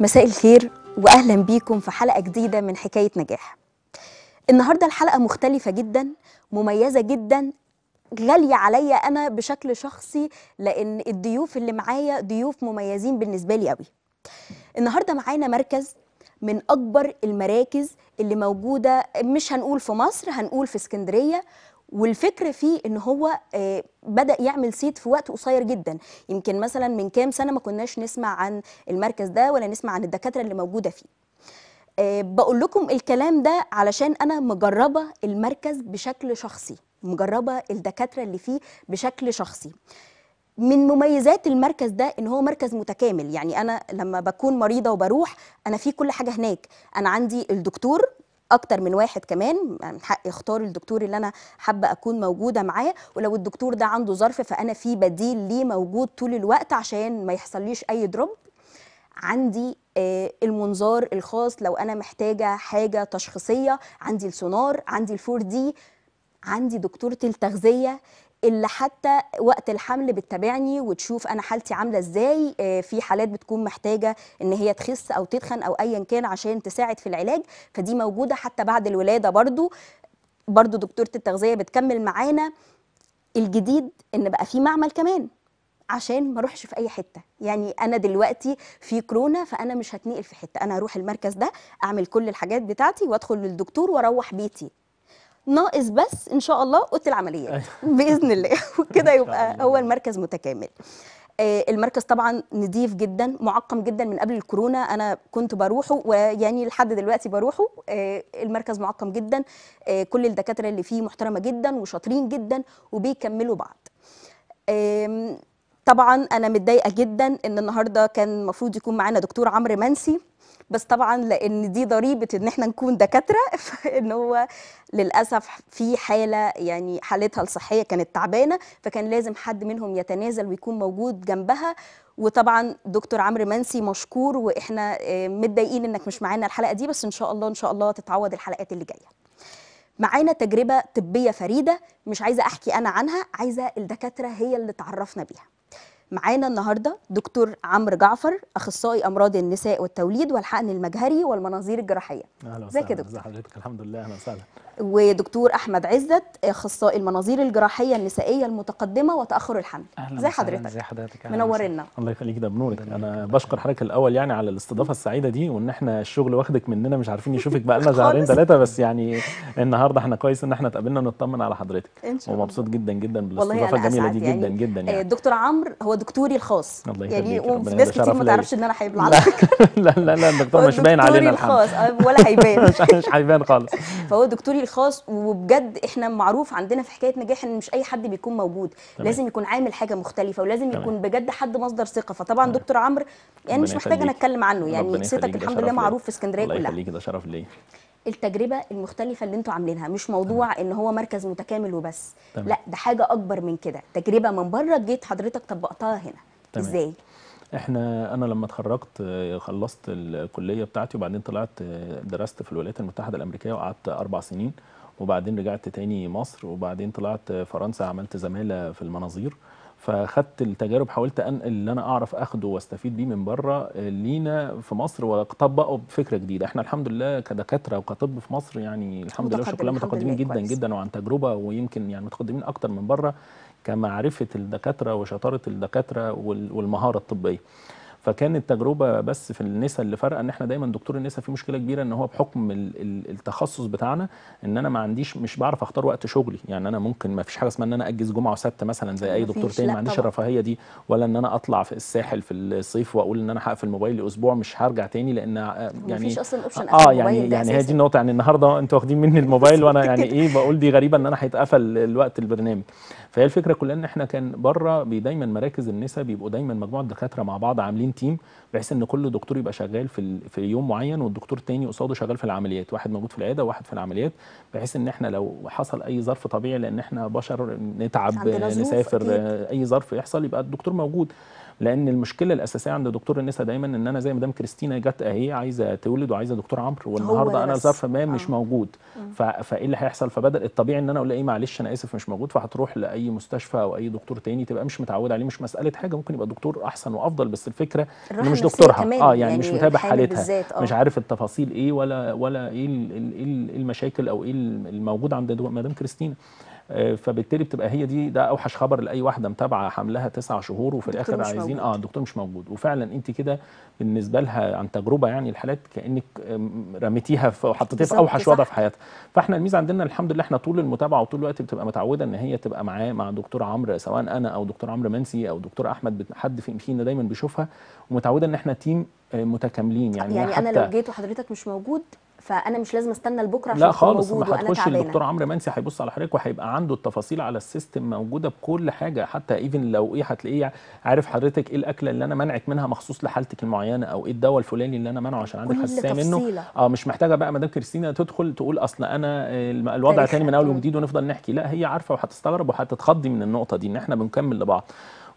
مساء الخير واهلا بيكم في حلقة جديدة من حكاية نجاح. النهارده الحلقة مختلفة جدا مميزة جدا غالية عليا أنا بشكل شخصي لأن الضيوف اللي معايا ضيوف مميزين بالنسبة لي قوي النهارده معانا مركز من أكبر المراكز اللي موجودة مش هنقول في مصر هنقول في اسكندرية والفكر فيه إن هو آه، بدأ يعمل صيت في وقت قصير جدا. يمكن مثلا من كام سنة ما كناش نسمع عن المركز ده ولا نسمع عن الدكاترة اللي موجودة فيه. آه، بقول لكم الكلام ده علشان أنا مجربة المركز بشكل شخصي مجربة الدكاترة اللي فيه بشكل شخصي. من مميزات المركز ده إن هو مركز متكامل يعني أنا لما بكون مريضة وبروح أنا في كل حاجة هناك. أنا عندي الدكتور أكتر من واحد كمان من حقي اختار الدكتور اللي أنا حابة أكون موجودة معاه ولو الدكتور ده عنده ظرف فأنا في بديل ليه موجود طول الوقت عشان ما يحصليش أي دروب عندي آه، المنظار الخاص لو أنا محتاجة حاجة تشخيصية عندي السونار عندي الفور دي عندي دكتورة التغذية اللي حتى وقت الحمل بتتابعني وتشوف أنا حالتي عاملة إزاي آه، في حالات بتكون محتاجة إن هي تخس أو تتخن أو ايا كان عشان تساعد في العلاج فدي موجودة حتى بعد الولادة برضو. برضو دكتورة التغذية بتكمل معانا الجديد إن بقى في معمل كمان عشان ما أروحش في أي حتة. يعني أنا دلوقتي في كورونا فأنا مش هتنقل في حتة. أنا أروح المركز ده أعمل كل الحاجات بتاعتي وأدخل للدكتور وأروح بيتي. ناقص بس إن شاء الله أوضة العمليات بإذن الله. وكده يبقى. هو المركز متكامل. آه، المركز طبعا نضيف جدا معقم جدا من قبل الكورونا. أنا كنت بروحه ويعني لحد دلوقتي بروحه. آه، المركز معقم جدا. آه، كل الدكاترة اللي فيه محترمة جدا وشاطرين جدا وبيكملوا بعض. طبعا أنا متضايقة جدا إن النهارده كان المفروض يكون معانا دكتور عمرو منسي. بس طبعا لأن دي ضريبة إن إحنا نكون دكاترة فإن هو للأسف في حالة يعني حالتها الصحية كانت تعبانة فكان لازم حد منهم يتنازل ويكون موجود جنبها. وطبعا دكتور عمرو منسي مشكور وإحنا آه، متضايقين إنك مش معانا الحلقة دي بس إن شاء الله إن شاء الله تتعوض الحلقات اللي جاية. معانا تجربة طبية فريدة مش عايزة أحكي أنا عنها عايزة الدكاترة هي اللي تعرفنا بيها. معانا النهاردة دكتور عمرو جعفر أخصائي أمراض النساء والتوليد والحقن المجهري والمناظير الجراحية. أهلا ازيك يا وسهلا. دكتور؟ ازي حضرتك؟ الحمد لله أهلا وسهلا. ودكتور أحمد عزت أخصائي المناظير الجراحية النسائية المتقدمة وتأخر الحمل. أهلا زي حضرتك. ازي حضرتك. أهلاً منورنا. الله يخليك. ده بنورك. أنا بشكر حضرتك الأول يعني على الاستضافة السعيدة دي وإن إحنا الشغل واخدك مننا. مش عارفين نشوفك بقى لنا شهرين. ثلاثة بس يعني النهارده إحنا كويس إن إحنا اتقابلنا ونطمن على حضرتك. إن شاء الله. ومبسوط جدا جدا بالاستضافة الجميلة دي يعني جدا جدا آه، يعني. دكتور عمرو هو دكتوري الخاص. الله يعني يبارك. كتير ما. تعرفش إن أنا حامل على لا لا لا الدكتور مش باين علينا الحمد آه، ولا هيبان مش هيبان خالص. فهو دكتوري الخاص وبجد إحنا معروف عندنا في حكاية نجاح إن مش أي حد بيكون موجود تمام. لازم يكون عامل حاجة مختلفة ولازم تمام. يكون بجد حد مصدر ثقة فطبعا تمام. دكتور عمرو يعني مش محتاجه يخليك. نتكلم عنه يعني صيتك الحمد لله. معروف في اسكندرية الله كلها يخليك ده شرف ليا التجربة المختلفة اللي أنتوا عاملينها مش موضوع إن هو مركز متكامل وبس تمام. لا ده حاجة أكبر من كده تجربة من بره جيت حضرتك طبقتها هنا تمام. إزاي إحنا أنا لما اتخرجت آه، خلصت الكلية بتاعتي وبعدين طلعت آه، درست في الولايات المتحدة الأمريكية وقعدت أربع سنين وبعدين رجعت تاني مصر وبعدين طلعت فرنسا عملت زمالة في المناظير. فخدت التجارب حاولت أنقل اللي أنا أعرف أخده وأستفيد بيه من بره آه، لينا في مصر واطبقه بفكرة جديدة. إحنا الحمد لله كدكاترة وكطب في مصر يعني الحمد لله الحمد متقدمين جدا. جدا وعن تجربة ويمكن يعني متقدمين أكتر من بره. كمعرفة الدكاترة وشطارة الدكاترة وال- والمهارة الطبية. فكانت التجربه بس في النساء اللي فرق إن إحنا دايما دكتور النساء في مشكلة كبيرة إن هو بحكم ال- ال- التخصص بتاعنا إن أنا ما عنديش مش بعرف أختار وقت شغلي يعني أنا ممكن ما فيش حاجة اسمها إن أنا أجز جمعة وسبت مثلا زي أي دكتور تاني ما عنديش طبعا. الرفاهية دي ولا إن أنا أطلع في الساحل في الصيف وأقول إن أنا هقفل موبايلي أسبوع مش هرجع تاني لأن آه، يعني مفيش أصلا اوبشن آه يعني يعني هي دي النقطة يعني النهارده أنتوا واخدين مني الموبايل وأنا يعني. إيه بقول دي غريبة إن أنا هيتقفل الوقت البرنامج فهي الفكرة كلها إن إحنا كان بره دايما مراكز النساء بيبقوا دايما مجموعة دكاترة مع بعض عاملين تيم بحيث إن كل دكتور يبقى شغال في في يوم معين والدكتور التاني قصاده شغال في العمليات. واحد موجود في العيادة وواحد في العمليات. بحيث إن إحنا لو حصل أي ظرف طبيعي لأن إحنا بشر نتعب نسافر أكيد. أي ظرف يحصل يبقى الدكتور موجود. لأن المشكلة الأساسية عند دكتور النساء دايما إن أنا زي مدام كريستينا جت أهي عايزة تولد وعايزة دكتور عمرو والنهاردة ده أنا. ظرف ما مش آه. موجود ف... فإيه اللي هيحصل فبدأ الطبيعي إن أنا أقول إيه معلش أنا آسف مش موجود فهتروح لأي مستشفى أو أي دكتور تاني تبقى مش متعودة عليه مش مسألة حاجة ممكن يبقى دكتور أحسن وأفضل بس الفكرة إنه مش دكتورها آه يعني, يعني مش متابع حالتها آه. مش عارف التفاصيل إيه ولا ولا إيه ال- إيه المشاكل أو إيه الموجود عند مدام كريستينا فبالتالي بتبقى هي دي ده أوحش خبر لأي واحدة متابعة حملها تسع شهور وفي الآخر عايزين موجود. آه الدكتور مش موجود وفعلا أنت كده بالنسبة لها عن تجربة يعني الحالات كأنك رميتيها وحطيتيها في أوحش وضع. في حياتها فإحنا الميزة عندنا الحمد لله إحنا طول المتابعة وطول الوقت بتبقى متعودة إن هي تبقى معاه مع دكتور عمرو سواء أنا أو دكتور عمرو منسي أو دكتور أحمد حد في- فينا دايما بيشوفها ومتعودة إن إحنا team آه، متكاملين يعني, يعني, أنا لو جيت وحضرتك مش موجود فأنا مش لازم أستنى لبكرة عشان لا خالص ما هتخش الدكتور عمرو منسي هيبص على حضرتك وهيبقى عنده التفاصيل على ال system موجودة بكل حاجة حتى even لو إيه هتلاقيه عارف حضرتك إيه الأكلة اللي أنا منعك منها مخصوص لحالتك المعينة أو إيه الدواء الفلاني اللي أنا منعه عشان عندك حساسية منه. آه مش محتاجة بقى مدام كريستينا تدخل تقول أصل أنا الوضع تاريخ. تاني من أول. وجديد ونفضل نحكي لا هي عارفة وهتستغرب وهتتخضي من النقطة دي إن إحنا بنكمل لبعض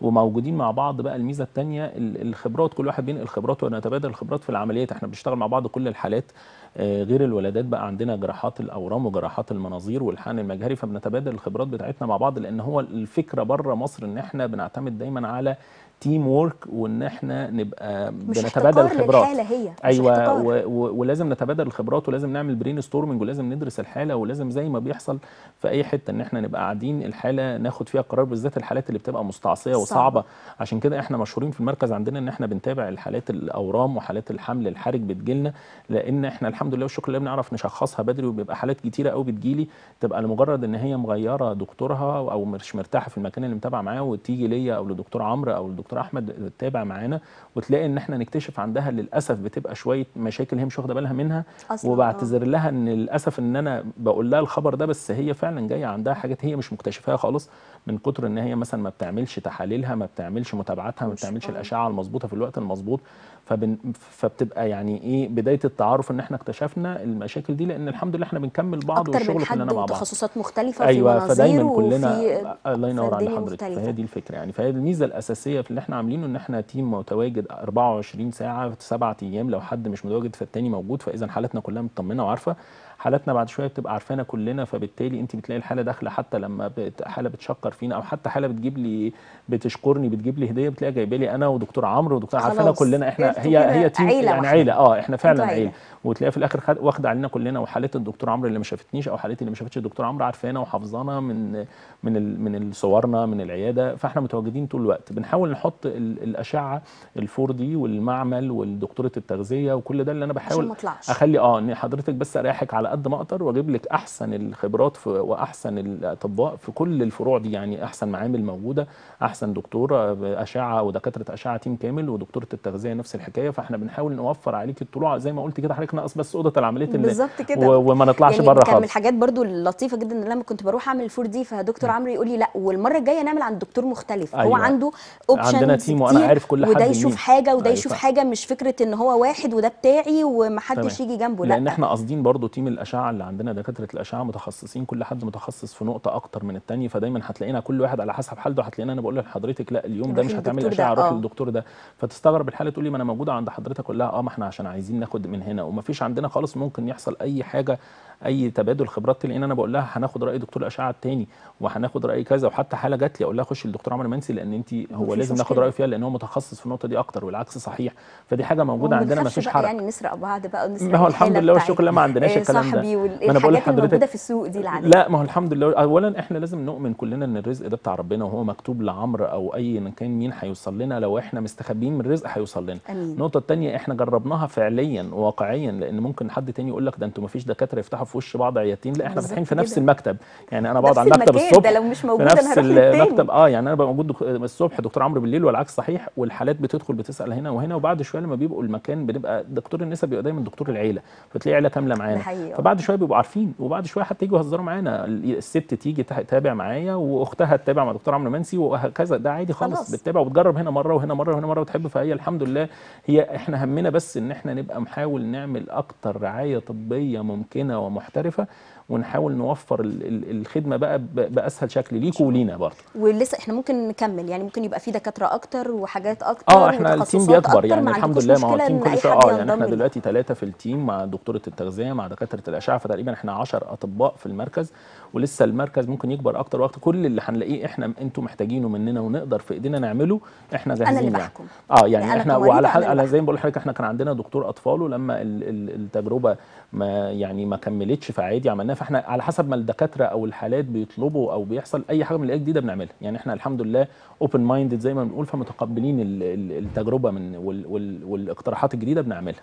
وموجودين مع بعض بقى الميزة الثانية الخبرات كل واحد بينقل خبراته ونتبادل الخبرات في العمليات. إحنا بنشتغل مع بعض كل الحالات آه، غير الولادات بقى عندنا جراحات الأورام وجراحات المناظير والحقن المجهري فبنتبادل الخبرات بتاعتنا مع بعض لأن هو الفكرة بره مصر إن إحنا بنعتمد دايما على teamwork وإن إحنا نبقى مش بنتبادل الخبرات للحالة هي مش أيوه. و و ولازم نتبادل الخبرات ولازم نعمل brainstorming ولازم ندرس الحالة ولازم زي ما بيحصل في أي حتة إن إحنا نبقى قاعدين الحالة ناخد فيها قرار بالذات الحالات اللي بتبقى مستعصية صعبة. وصعبة عشان كده إحنا مشهورين في المركز عندنا إن إحنا بنتابع الحالات الأورام وحالات الحمل الحرج بتجيلنا لأن إحنا الحمد لله والشكر لله بنعرف نشخصها بدري وبيبقى حالات كتيرة قوي بتجيلي تبقى لمجرد إن هي مغيرة دكتورها أو مش مرتاحة في المكان اللي متابعة معاه وتيجي ليا أو لدكتور عمرو أو لدكتور أحمد تتابع معانا وتلاقي إن إحنا نكتشف عندها للأسف بتبقى شوية مشاكل هي مش واخدة بالها منها. أصلاً، وبعتذر لها إن للأسف إن أنا بقول لها الخبر ده بس هي فعلا جاية عندها حاجات هي مش مكتشفاها خالص من كتر إن هي مثلا ما بتعملش تحاليلها ما بتعملش متابعاتها ما بتعملش آه. الأشعة المظبوطة في الوقت المظبوط. فبن فبتبقى يعني إيه بداية التعارف إن إحنا اكتشفنا المشاكل دي لأن الحمد لله إحنا بنكمل بعض والشغل كلنا مع بعض. وتخصصات مختلفة أيوه في مناظير فدايما كلنا وفي الله ينور على حضرتك. فهي دي الفكرة يعني. فهي الميزة الأساسية في إحنا عاملينه إن إحنا تيم متواجد 24 ساعة في سبعة أيام. لو حد مش متواجد فالتاني موجود. فإذا حالتنا كلها مطمنة وعارفة. حالاتنا بعد شوية بتبقى عارفانا كلنا. فبالتالي انت بتلاقي الحالة داخلة. حتى لما بت... حالة بتشكر فينا. أو حتى حالة بتجيب لي بتشكرني بتجيب لي هدية بتلاقي جايبة لي أنا ودكتور عمرو ودكتور عارفانا. كلنا. إحنا هي هي تيم عيلة يعني واحدة. عيلة. آه إحنا فعلا عيلة. عيلة. وتلاقي في الآخر خد واخدة علينا كلنا وحالات الدكتور عمرو اللي ما شافتنيش أو حالتي اللي ما شافتش الدكتور عمرو عارفانا وحافظانا من من ال من صورنا من العيادة. فإحنا متواجدين طول الوقت. بنحاول نحط ال الأشعة الفور دي والمعمل والدكتورة التغذية وكل ده اللي أنا بحاول اخلي آه إن حضرتك بس أريحك على قد ما أقدر وأجيب لك أحسن الخبرات في وأحسن الأطباء في كل الفروع دي. يعني أحسن معامل موجودة أحسن دكتورة أشعة ودكاترة أشعة team كامل ودكتورة التغذية نفس الحكاية. فإحنا بنحاول نوفر عليك الطلوع. زي ما قلت كده حضرتك ناقص بس أوضة العمليات بالظبط كده. وما نطلعش يعني بره كان من خالص الحاجات برضو اللطيفة جدا إن لما كنت بروح أعمل ال 4D فدكتور عمرو يقول لي لا والمرة الجاية نعمل عند دكتور مختلف هو أيوة. عنده options عندنا team وأنا عارف كل حد وده يشوف مين. حاجة وده أيوة يشوف. حاجة مش فكرة إن هو واحد وده بتاعي ومحدش. يجي جنبه لأن لا إحنا قاصدين برضو تيم الأشعة اللي عندنا دكاترة الأشعة متخصصين كل حد متخصص في نقطة أكتر من التاني فدايما هتلاقينا كل واحد على حسب حالته هتلاقينا أنا بقول لحضرتك لا اليوم ده مش هتعمل أشعة روح آه. للدكتور ده فتستغرب الحالة تقول لي ما أنا موجودة عند حضرتك أقول لها آه ما إحنا عشان عايزين ناخد من هنا ومفيش عندنا خالص ممكن يحصل أي حاجة أي تبادل خبرات لأن أنا بقول لها هناخد رأي دكتور الاشعه التاني وهناخد رأي كذا وحتى حالة جات لي أقول لها خشي للدكتور عمرو منسي لأن انت هو لازم ناخد. رأيه فيها لأن هو متخصص في النقطة دي أكتر والعكس صحيح. فدي حاجة موجودة عندنا مفيش بقى حرج. يعني نسرق بعض بقى ونسرق ما هو الحمد لله لله ما عندناش الكلام ده. صاحبي ما أنا بقول لحضرتك- في السوق دي العادية. لا ما هو الحمد لله. اولا إحنا لازم نؤمن كلنا إن الرزق ده بتاع ربنا وهو مكتوب لعمرو أو أي كان مين هيوصل لنا. لو إحنا مستخبيين من الرزق هيوصل لنا. أمين. النقطة التانية إحنا جربناها فعليا واقعيا. لأن ممكن حد تاني يقول لك ده أنتوا ما فيش دكاترة يفتحوا في وش بعض عيادتين لا إحنا فاتحين في نفس كده. المكتب يعني أنا بقعد على المكتب الصبح ده لو مش في موجود أنا نفس المكتب آه يعني أنا ببقى موجود الصبح دكتور عمرو بالليل والعكس صحيح والحالات بتدخل بتسأل هنا وهنا وبعد شوية لما بيبقوا المكان بنبقى دكتور النساء بيبقى دايما دكتور العيلة فتلاقي عيلة كاملة معانا آه. فبعد شوية بيبقوا عارفين وبعد شوية حتى يجوا يهزروا معانا الست تيجي تتابع معايا وأختها تتابع مع دكتور عمرو منسي وهكذا ده عادي خالص خلاص. بتتابع وتجرب هنا مرة وهنا مرة وهنا مرة وتحب فهي الحمد لله هي إحنا همنا بس إن إحنا نبقى نحاول نعمل أكتر رعاية طبية ممكنة ومحترفة ونحاول نوفر ال- ال- الخدمة بقى بأسهل شكل ليكوا ولينا برضه ولسه إحنا ممكن نكمل يعني ممكن يبقى في دكاترة أكتر وحاجات أكتر آه إحنا ال team بيكبر يعني الحمد لله ما هو ال team كل شوية آه يعني إحنا. دلوقتي ثلاثة في ال team مع دكتورة التغذية مع دكاترة الأشعة فتقريبا إحنا 10 أطباء في المركز ولسه المركز ممكن يكبر أكتر وأكتر كل اللي هنلاقيه إحنا أنتوا محتاجينه مننا ونقدر في إيدينا نعمله إحنا جاهزين اللي يعني. بحكم. آه يعني, يعني أنا إحنا وعلى حال أنا. زي ما بقول لحضرتك إحنا كان عندنا دكتور اطفال ولما ال- ال- التجربة ما يعني ما كملتش فعادي عملناها فاحنا على حسب ما الدكاترة أو الحالات بيطلبوا أو بيحصل أي حاجة من اللي جديده بنعملها يعني إحنا الحمد لله open minded زي ما بنقول فمتقبلين ال- ال- التجربة من وال وال والاقتراحات الجديدة بنعملها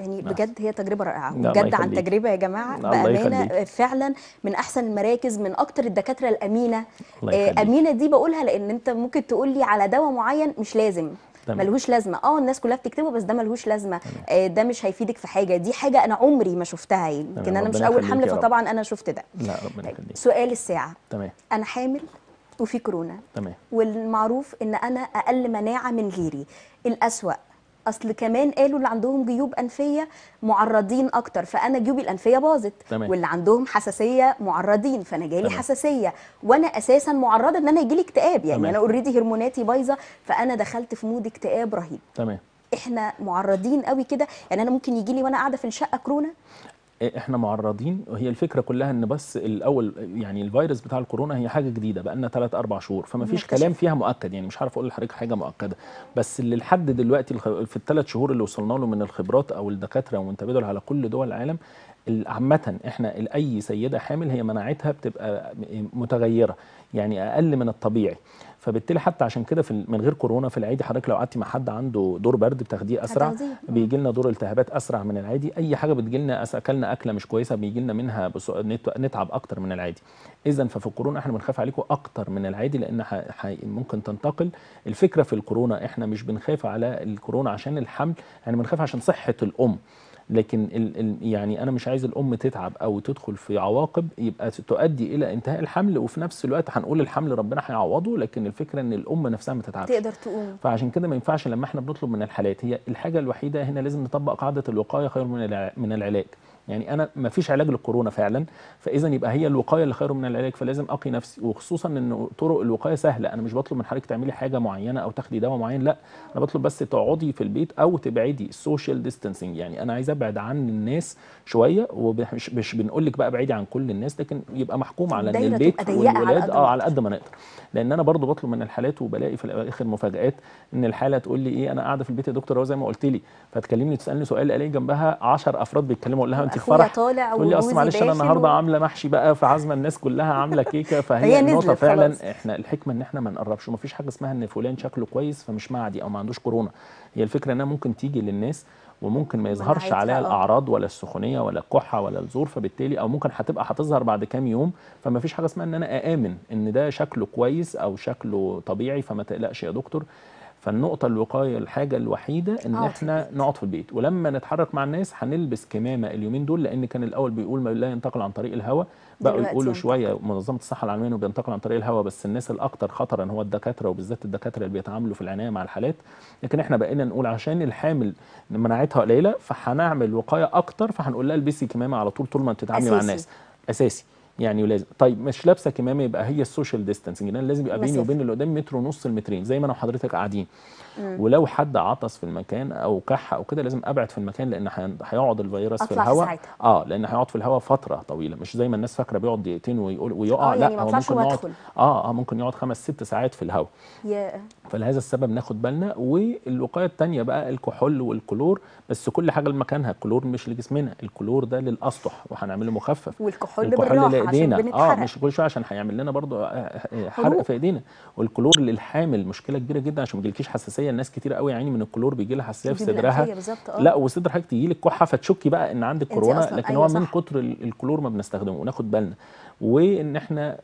يعني بجد هي تجربة رائعة بجد عن. تجربة يا جماعة بأمانة. فعلا من أحسن المراكز من أكتر الدكاترة الأمينة. أمينة دي بقولها لأن أنت ممكن تقول لي على دواء معين مش لازم. ملهوش لازمة. آه الناس كلها بتكتبه بس ده ملهوش لازمة. آه ده مش هيفيدك في حاجة. دي حاجة أنا عمري ما شفتها. يمكن أنا مش أول حمل. فطبعا أنا شفت ده. لا ربنا يخليك. سؤال الساعة. تمام. أنا حامل وفي كورونا. تمام. والمعروف إن أنا أقل مناعة من غيري. الأسوأ. أصل كمان قالوا اللي عندهم جيوب أنفية معرضين أكتر فأنا جيوبي الأنفية باظت. واللي عندهم حساسية معرضين فأنا جالي تمام. حساسية وأنا أساسا معرضة إن أنا يجيلي اكتئاب يعني تمام. أنا already هرموناتي بايظة فأنا دخلت في mood اكتئاب رهيب تمام إحنا معرضين قوي كده يعني أنا ممكن يجي لي وأنا قاعدة في الشقة كورونا إحنا معرضين. وهي الفكرة كلها إن بس الأول يعني الفيروس بتاع الكورونا هي حاجة جديدة بقى لنا 3 4 شهور فما فيش. كلام فيها مؤكد. يعني مش عارف أقول لحضرتك حاجة مؤكدة. بس اللي لحد دلوقتي في الثلاث شهور اللي وصلنا له من الخبرات أو الدكاترة ومن تبادل على كل دول العالم ال- عامة إحنا أي سيدة حامل هي مناعتها بتبقى متغيرة. يعني أقل من الطبيعي. فبالتالي حتى عشان كده في من غير كورونا في العادي حضرتك لو قعدتي مع حد عنده دور برد بتاخديه أسرع. بيجي لنا دور التهابات أسرع من العادي أي حاجة بتجي لنا أكلنا أكلة مش كويسة بيجي لنا منها نتعب أكتر من العادي اذا ففي الكورونا إحنا بنخاف عليكم أكتر من العادي لأن. ممكن تنتقل الفكرة في الكورونا إحنا مش بنخاف على الكورونا عشان الحمل إحنا بنخاف عشان صحة الأم لكن ال ال يعني أنا مش عايز الأم تتعب أو تدخل في عواقب يبقى تؤدي إلى انتهاء الحمل وفي نفس الوقت هنقول الحمل ربنا هيعوضه لكن الفكرة إن الأم نفسها ما تتعبش. تقدر تقوم. فعشان كده ما ينفعش لما إحنا بنطلب من الحالات هي الحاجة الوحيدة هنا لازم نطبق قاعدة الوقاية خير من من العلاج. يعني أنا ما فيش علاج للكورونا فعلا فاذا يبقى هي الوقاية اللي خير من العلاج فلازم أقي نفسي. وخصوصا إن طرق الوقاية سهلة أنا مش بطلب من حضرتك تعملي حاجة معينة أو تاخدي دواء معين لا أنا بطلب بس تقعدي في البيت أو تبعدي ال social distancing يعني أنا عايز أبعد عن الناس شوية ومش مش بنقول لك بقى ابعدي عن كل الناس لكن يبقى محكوم على إن البيت والولاد آه على. قد ما نقدر. لأن أنا برضو بطلب من الحالات وبلاقي في الآخر مفاجآت إن الحالة تقول لي إيه أنا قاعدة في البيت يا دكتور هو زي ما قلت لي فتكلمني تسألني سؤال ألاقي جنبها 10 أفراد بيتكلموا أقول لها انت فرح طالع تقول لي اصل معلش أنا النهارده و- عاملة محشي بقى فعازمه الناس كلها عاملة كيكة هي فهي النقطة فعلا خلاص. إحنا الحكمة إن إحنا ما نقربش ومفيش حاجة اسمها إن فلان شكله كويس فمش معدي أو ما عندوش كورونا هي الفكرة إنها ممكن تيجي للناس وممكن ما يظهرش عليها آه. الأعراض ولا السخونية ولا الكحة ولا الزور فبالتالي أو ممكن هتبقى هتظهر بعد كام يوم فما فيش حاجة اسمها إن أنا اامن إن ده شكله كويس أو شكله طبيعي فما تقلقش يا دكتور فالنقطة الوقاية الحاجة الوحيدة إن في إحنا نقعد في البيت. ولما نتحرك مع الناس هنلبس كمامة اليومين دول لأن كان الأول بيقول ما لا ينتقل عن طريق الهواء بقوا يقولوا ينتقل. شوية منظمة الصحة العالمية إنه بينتقل عن طريق الهواء بس الناس الاكثر خطرا هو الدكاترة وبالذات الدكاترة اللي بيتعاملوا في العناية مع الحالات. لكن إحنا بقينا نقول عشان الحامل مناعتها قليلة فهنعمل وقاية أكتر فهنقول لها البسي كمامة على طول طول ما بتتعاملي مع. الناس. أساسي. يعني ولازم. طيب مش لابسة كمامة يبقى هي ال social distancing لأن لازم يبقى بيني. وبين اللي قدام متر ونص المترين زي ما أنا وحضرتك قاعدين. ولو حد عطس في المكان أو كح أو كده لازم أبعد في المكان لأن هي- هيقعد الفيروس في الهواء. آه لأن هيقعد في الهواء فترة طويلة. مش زي ما الناس فاكرة بيقعد دقيقتين ويقول ويقع آه، لا يعني هو ممكن يقعد. آه آه ممكن يقعد خمس ست ساعات في الهواء. فلهذا السبب ناخد بالنا. والوقاية الثانية بقى الكحول والكلور. بس كل حاجة لمكانها. الكلور مش لجسمنا. الكلور ده للأسطح. وهنعمله مخفف. والكحول الكحول بالراحة. عشان لايدينا آه مش كل شوية عشان هيعمل لنا برضو آه، آه، حرق حروق. في إيدينا والكلور للحامل مشكلة كبيرة جدا عشان ما يجيلكيش حساسية الناس كتير قوي يعني من الكلور بيجي لها حساسية في صدرها آه. لا وصدر حضرتك تيجي لك كحه فتشكي بقى إن عندك كورونا لكن أيوة هو من. كتر ال- الكلور ما بنستخدمه وناخد بالنا وإن إحنا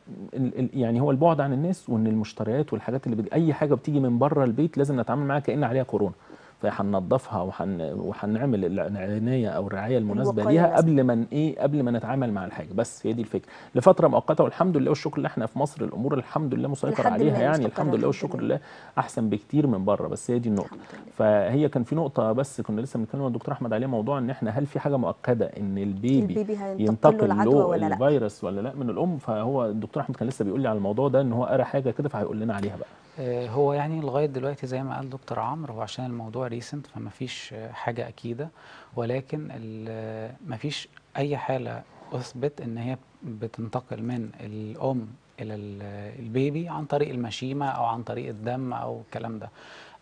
يعني هو البعد عن الناس وإن المشتريات والحاجات اللي. أي حاجة بتيجي من بره البيت لازم نتعامل معاها كان عليها كورونا فهننضفها وهن وهنعمل العناية أو الرعاية المناسبة ليها. قبل ما إيه قبل ما نتعامل مع الحاجة. بس هي دي الفكرة. لفترة مؤقتة والحمد لله والشكر لله إحنا في مصر الأمور الحمد لله مسيطر عليها يعني. الحمد لله والشكر لله. أحسن بكتير من بره. بس هي دي النقطة. فهي كان في نقطة بس كنا لسه بنتكلم مع الدكتور أحمد عليها موضوع إن إحنا هل في حاجة مؤكدة إن البيبي, البيبي ينتقل له الفيروس ولا لا؟ من الأم. فهو الدكتور أحمد كان لسه بيقول لي على الموضوع ده إن هو قرأ حاجة كده فهيقول لنا عليها بقى. هو يعني لغاية دلوقتي زي ما قال دكتور عمرو هو عشان الموضوع recent فما فيش آه، حاجة أكيدة ولكن ما فيش أي حالة أثبت إن هي بتنتقل من الأم إلى ال- baby عن طريق المشيمة أو عن طريق الدم أو الكلام ده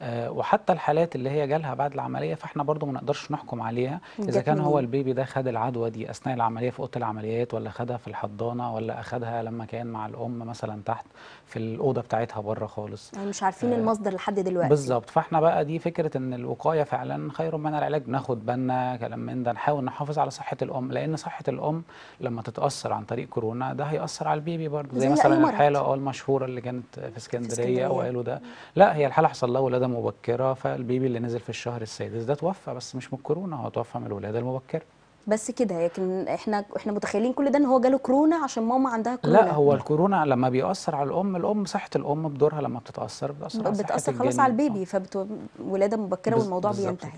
آه، وحتى الحالات اللي هي جالها بعد العملية فإحنا برضو ما نقدرش نحكم عليها جت كان هو؟ ال baby ده خد العدوى دي أثناء العملية في أوضة العمليات ولا خدها في الحضانة ولا أخدها لما كان مع الأم مثلا تحت في الأوضة بتاعتها بره خالص. يعني مش عارفين آه، المصدر لحد دلوقتي. بالظبط. فاحنا بقى دي فكرة إن الوقاية فعلا خير من العلاج. بناخد بالنا كلام من ده. نحاول نحافظ على صحة الأم لأن صحة الأم لما تتأثر عن طريق كورونا ده هيأثر على البيبي برضه. زي مثلا. الحالة آه المشهورة اللي كانت في اسكندرية. وقالوا ده. لا هي الحالة حصل لها ولادة مبكرة فالبيبي اللي نزل في الشهر السادس ده توفى بس مش من الكورونا هو توفى من الولادة المبكرة. بس كده لكن إحنا إحنا متخيلين كل ده إن هو جاله كورونا عشان ماما عندها كورونا لا هو الكورونا لما بيأثر على الأم الأم صحة الأم بدورها لما بتتأثر بتأثر على بتأثر خلاص. على. البيبي فولادة مبكرة بز- والموضوع بينتهي.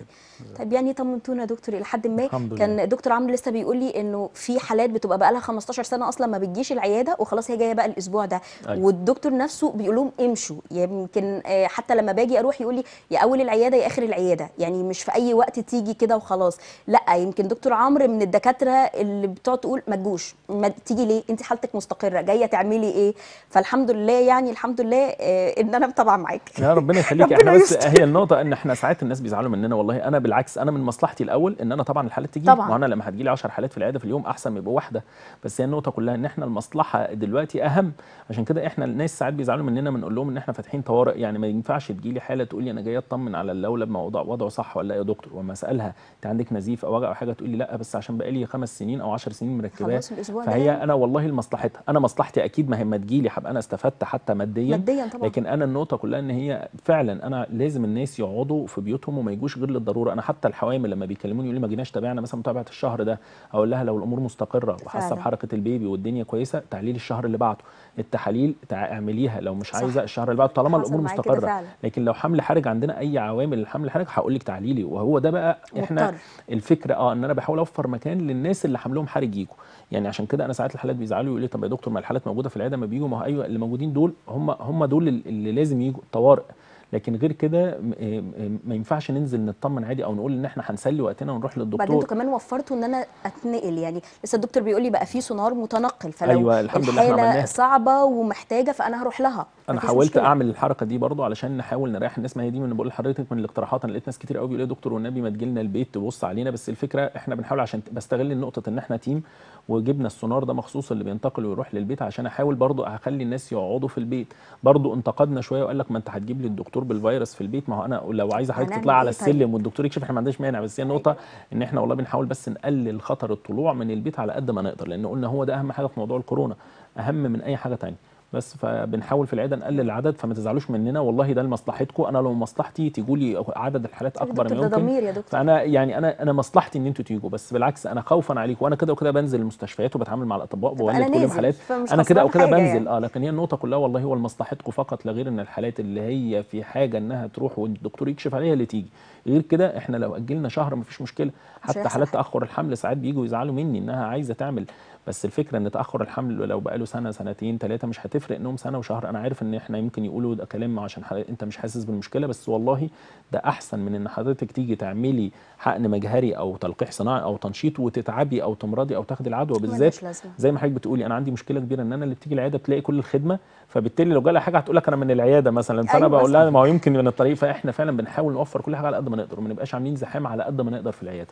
طيب يعني طمنتونا يا دكتور إلى حد ما كان. دكتور عمرو لسه بيقول لي إنه في حالات بتبقى بقى لها 15 سنة أصلا ما بتجيش العيادة وخلاص هي جاية بقى الأسبوع ده أيوة. والدكتور نفسه بيقول لهم امشوا يمكن آه، حتى لما باجي أروح يقول لي يا أول العيادة يا آخر العيادة يعني مش في أي وقت تيجي كده وخلاص لا يمكن دكتور عمرو من الدكاترة اللي بتقعد تقول ما تجوش ما تيجي ليه؟ انت حالتك مستقرة جاية تعملي إيه؟ فالحمد لله يعني الحمد لله آه، ان أنا طبعا معاك. يا ربنا يخليك إحنا بس. هي النقطة إن إحنا ساعات الناس بيزعلوا مننا والله أنا بالعكس أنا من مصلحتي الأول إن أنا طبعا الحالات تجي طبعاً. وأنا لما هتجي لي 10 حالات في العيادة في اليوم أحسن ما يبقوا واحدة. بس هي النقطة كلها إن إحنا المصلحة دلوقتي أهم. عشان كده إحنا الناس ساعات بيزعلوا مننا بنقول لهم إن إحنا فاتحين طوارئ. يعني ما ينفعش تجي لي حالة تقول لي أنا جاية أطمن على اللولب ما وضع وضعه صح ولا لا يا دكتور؟ وما اسالها أنت عندك نزيف أو وجع أو حاجة تقول لي لأ بس عشان بقالي خمس سنين أو 10 سنين مركباه فهي. أنا والله لمصلحتها. أنا مصلحتي أكيد ما هي ما تجيلي هبقى أنا استفدت حتى ماديا. ماديا طبعا. لكن أنا النقطة كلها إن هي فعلا أنا لازم الناس يقعدوا في بيوتهم وما يجوش غير للضرورة. أنا حتى الحوامل لما بيكلموني يقولوا لي ما جيناش تابعنا مثلا متابعة الشهر ده أقول لها لو الأمور مستقرة وحاسة. بحركة البيبي والدنيا كويسة تعالي لي الشهر اللي بعده. التحاليل اعمليها لو مش. عايزة الشهر اللي بعده طالما الأمور مستقرة. لكن لو حمل حرج عندنا أي عوامل الحمل الحرج هقول لك تعالي لي وهو ده بقى إحنا مضطر. الفكرة آه إن أنا بحاول أوفر مكان للناس اللي حملهم حرج يجوا يعني عشان كده أنا ساعات الحالات بيزعلوا يقولوا لي طب يا دكتور ما الحالات موجودة في العيادة ما بيجوا ما هو أيوه اللي موجودين دول هم هم دول اللي لازم يجوا طوارئ لكن غير كده م- م- ما ينفعش ننزل نطمن عادي أو نقول إن إحنا هنسلي وقتنا ونروح بعدين للدكتور أنتوا كمان وفرتوا إن أنا أتنقل يعني لسه الدكتور بيقول لي بقى في سونار متنقل فلو أيوة، الحمد الحالة. صعبة ومحتاجة فأنا هروح لها أنا حاولت مشكلة. أعمل الحركة دي برضو علشان نحاول نريح الناس ما هي دي من بقول لحضرتك من الاقتراحات أنا لقيت ناس كتير قوي بيقولوا يا دكتور والنبي ما تجي لنا البيت تبص علينا بس الفكرة إحنا بنحاول عشان بستغل النقطه إن إحنا تيم وجبنا السونار ده مخصوص اللي بينتقل ويروح للبيت عشان أحاول برضو أخلي الناس يقعدوا في البيت برضو انتقدنا شوية وقال لك ما أنت هتجيب لي الدكتور بالفيروس في البيت ما هو أنا لو عايزه حضرتك تطلع على إيه طيب؟ السلم والدكتور يكشف إحنا ما عندناش مانع بس هي النقطة إن إحنا والله بنحاول بس نقلل خطر الطلوع من البيت على قد ما نقدر لأن قلنا هو ده أهم حاجة في موضوع الكورونا أهم من أي حاجة تانية بس فبنحاول في العيادة نقلل العدد فما تزعلوش مننا. والله ده لمصلحتكم. أنا لو مصلحتي تجوا لي عدد الحالات أكبر يمكن ضمير يا دكتور. فأنا يعني أنا أنا مصلحتي إن أنتوا تيجوا. بس بالعكس أنا خوفا عليكم. وأنا كده وكده بنزل المستشفيات وبتعامل مع الأطباء بولد كل يوم نازل، حالات فمش أنا كده أو خسران كده حاجة بنزل. يعني. آه لكن هي النقطة كلها والله هو لمصلحتكم فقط لا غير إن الحالات اللي هي في حاجة إنها تروح والدكتور يكشف عليها اللي تيجي. غير كده إحنا لو أجلنا شهر مفيش مشكلة. حتى حالات. تأخر الحمل ساعات بيجوا يزعلوا مني إنها عايزة تعمل بس الفكرة إن تأخر الحمل لو بقاله سنة سنتين ثلاثة مش هتفرق انهم سنة وشهر. أنا عارف إن إحنا يمكن يقولوا ده كلام عشان أنت مش حاسس بالمشكلة بس والله ده أحسن من إن حضرتك تيجي تعملي حقن مجهري أو تلقيح صناعي أو تنشيط وتتعبي أو تمرضي أو تاخدي العدوى. بالذات. زي ما حضرتك بتقولي أنا عندي مشكلة كبيرة إن أنا اللي بتيجي العيادة بتلاقي كل الخدمة فبالتالي لو جالها حاجة هتقول لك أنا من العيادة مثلا. فأنا أيوة بقول. لها ما هو يمكن من الطريق. فإحنا فعلا بنحاول نوفر كل حاجة على قد ما نقدر وما نبقاش عاملين زحام على قد ما نقدر في العيادة.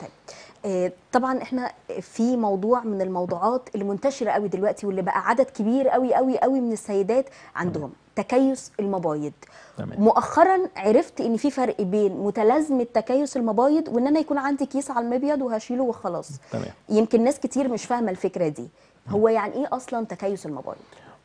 طيب. طبعا إحنا في موضوع من الموضوعات اللي منتشره قوي دلوقتي واللي بقى عدد كبير قوي قوي قوي من السيدات عندهم تكيس المبايض. تمام. مؤخرا عرفت إن في فرق بين متلازمة تكيس المبايض وإن أنا يكون عندي كيس على المبيض وهشيله وخلاص. تمام. يمكن ناس كتير مش فاهمة الفكرة دي. هو يعني إيه أصلا تكيس المبايض؟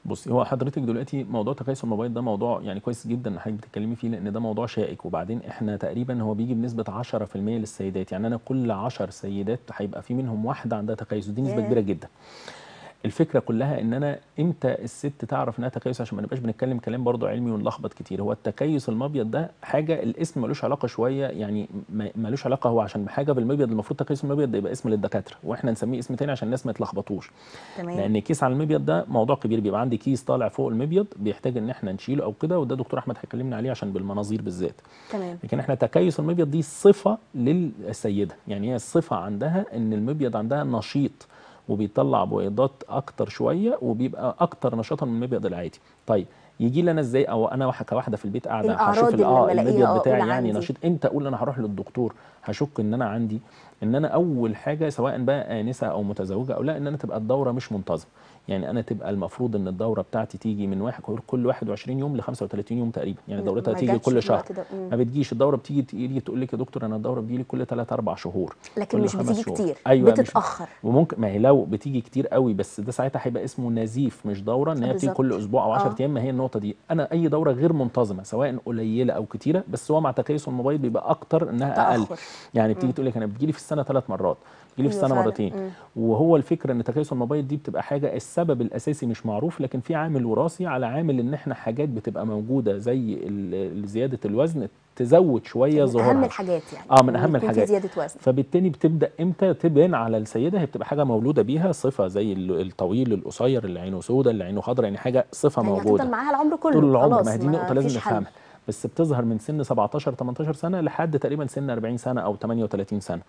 بصي هو حضرتك دلوقتي موضوع تكيس الموبايل ده موضوع يعني كويس جدا إن حضرتك بتتكلمي فيه لأن ده موضوع شائك. وبعدين إحنا تقريبا هو بيجي بنسبة 10% للسيدات. يعني أنا كل 10 سيدات هيبقى في منهم واحدة عندها تكيس ودي نسبة. كبيرة جدا. الفكرة كلها إن أنا إمتى الست تعرف إنها تكيس عشان ما نبقاش بنتكلم كلام برضو علمي ونلخبط كتير. هو التكيس المبيض ده حاجة الاسم ملوش علاقة شوية يعني ملوش علاقة هو عشان حاجة بالمبيض المفروض تكيس المبيض ده يبقى اسم للدكاترة وإحنا نسميه اسم تاني عشان الناس ما يتلخبطوش. تمام. لأن كيس على المبيض ده موضوع كبير بيبقى عندي كيس طالع فوق المبيض بيحتاج إن إحنا نشيله أو كده وده دكتور أحمد هيكلمنا عليه عشان بالمناظير بالذات. تمام. لكن إحنا تكيس المبيض دي صفة للسيدة يعني هي الصفه عندها إن المبيض عندها نشيط. وبيطلع بويضات أكتر شوية وبيبقى أكتر نشاطا من المبيض العادي. طيب يجي لي أنا إزاي؟ أو أنا واحد كواحدة في البيت قاعدة هشوف آه المبيض بتاعي يعني. نشيط. إمتى أقول أنا هروح للدكتور؟ هشك إن أنا عندي إن أنا أول حاجة سواء بقى آنسة أو متزوجة أو لا إن أنا تبقى الدورة مش منتظمة. يعني أنا تبقى المفروض إن الدورة بتاعتي تيجي من واحد كل 21 يوم ل 35 يوم تقريبا. يعني دورتها تيجي كل شهر. ما بتجيش الدورة بتيجي تيجي تقول لك يا دكتور أنا الدورة بتجي لي كل 3 4 شهور. لكن مش بتيجي شهور. كتير. مش بتتأخر. وممكن ما هي لو بتيجي كتير قوي بس ده ساعتها هيبقى اسمه نزيف مش دورة إن هي بتيجي. كل أسبوع أو 10 آه. أيام. ما هي النقطة دي. أنا أي دورة غير منتظمة سواء قليلة أو كتيرة بس هو مع تكيس الموبايل بيبقى أكتر إنها أقل. يعني بتيجي تقول لك أنا بتجيلي في السنة ثلاث مرات. بتجيلي في أيوة السنة فعلا. مرتين. وهو الفكرة إن تكيس الموبايل دي بتبقى حاجة السبب الأساسي مش معروف لكن في عامل وراثي على عامل إن إحنا حاجات بتبقى موجودة زي زيادة الوزن تزود شوية من ظهورها أهم الحاجات يعني. آه من أهم الحاجات. زيادة وزن. فبالتالي بتبدأ إمتى؟ تبان على السيدة هي بتبقى حاجة مولودة بيها صفة زي ال- الطويل القصير اللي عينه سوداء اللي عينه خضراء يعني حاجة صفة يعني موجودة. هتفضل معاها العمر كله طول العمر. ما هي دي نقطة لازم. نفهمها. بس بتظهر من سن 17 18 سنة لحد تقريبا سن 40 سنة أو 38 سنة.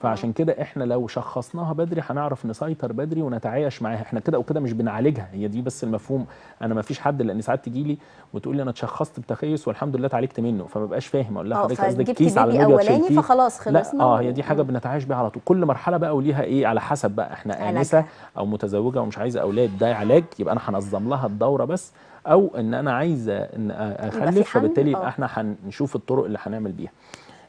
فعشان كده إحنا لو شخصناها بدري هنعرف نسيطر بدري ونتعايش معاها. إحنا كده وكده مش بنعالجها. هي دي بس المفهوم. أنا ما فيش حد لأن ساعات تجي لي وتقول لي أنا اتشخصت بتخيس والحمد لله اتعالجت منه. فما بقاش فاهم. أقول لها آه حضرتك قصدك كيس على بيبي المبيض أولاني شلتيه فخلاص لا خلصنا آه هي دي حاجة بنتعايش بيها على طول. كل مرحلة بقى وليها إيه؟ على حسب بقى. إحنا. آنسة أو متزوجة ومش عايزة أولاد ده علاج. يبقى أنا هنظم لها الدورة بس. أو إن أنا عايزه إن أخلف فبالتالي. يبقى إحنا هنشوف الطرق اللي هنعمل بيها